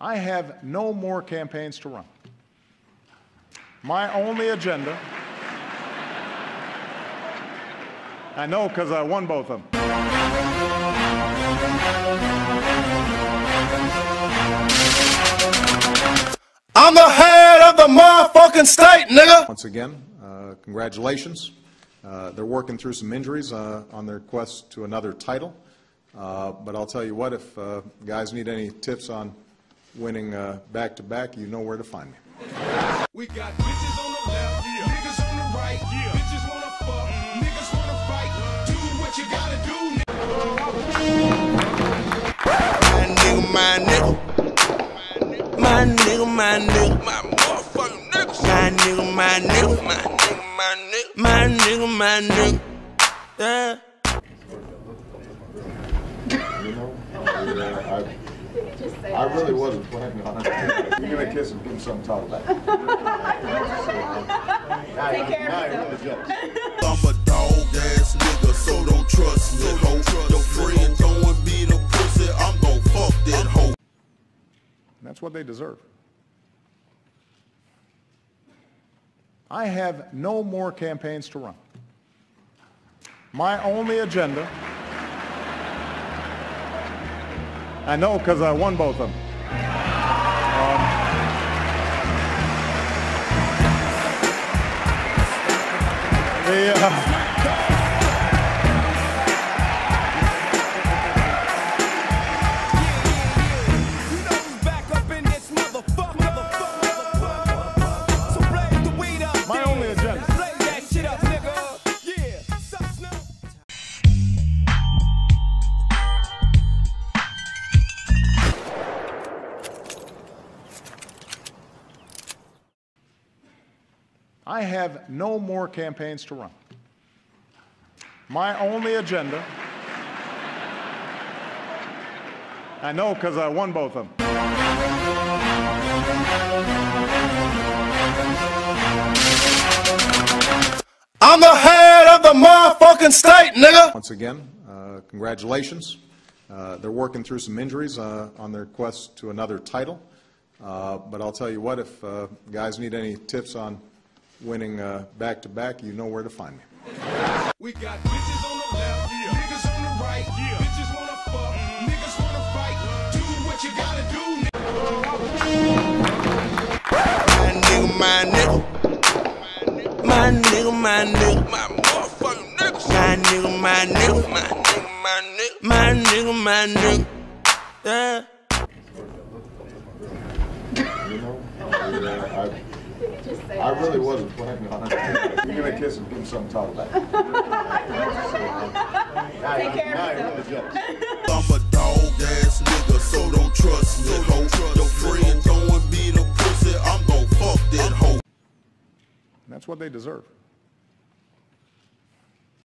I have no more campaigns to run. My only agenda, I know because I won both of them. I'm the head of the motherfucking state, nigga. Once again, uh, congratulations. Uh, They're working through some injuries uh, on their quest to another title. Uh, But I'll tell you what, if uh, guys need any tips on winning uh, back-to-back, you know where to find me. We got bitches on the left, niggas on the right. Bitches wanna fuck, niggas wanna fight. Do what you gotta do. My nigga, my nigga. My nigga, my nigga. My motherfucking nigga. My nigga, my nigga. My nigga, my nigga. My nigga, my nigga. Yeah. I really wasn't planning on it. Give me a kiss and give me something to talk about. Take care of yourself. I'm a dog ass nigga, so don't trust me, ho. Your friend throwing me the pussy, I'm gon' fuck that hoe. That's what they deserve. I have no more campaigns to run. My only agenda, I know because I won both of them. Um, the, uh, I have no more campaigns to run. My only agenda, I know because I won both of them. I'm the head of the motherfucking state, nigga. Once again, uh, congratulations. Uh, They're working through some injuries uh, on their quest to another title. Uh, But I'll tell you what, if uh, guys need any tips on winning uh, back-to-back, you know where to find me. We got bitches on the left, niggas on the right. Bitches wanna fuck, niggas wanna fight. Do what you gotta do, nigga. My nigga, my nigga. My nigga, my nigga. My motherfucking nigga. My nigga, my nigga. My nigga, my nigga. My nigga, my nigga. Yeah. You know, I really wasn't planning on it. Give me a kiss and give me something to talk about. Take care of yourself. I'm a dog ass nigga, so don't trust me, ho. Your friend throwing me the pussy, I'm gon' fuck that hoe. That's what they deserve.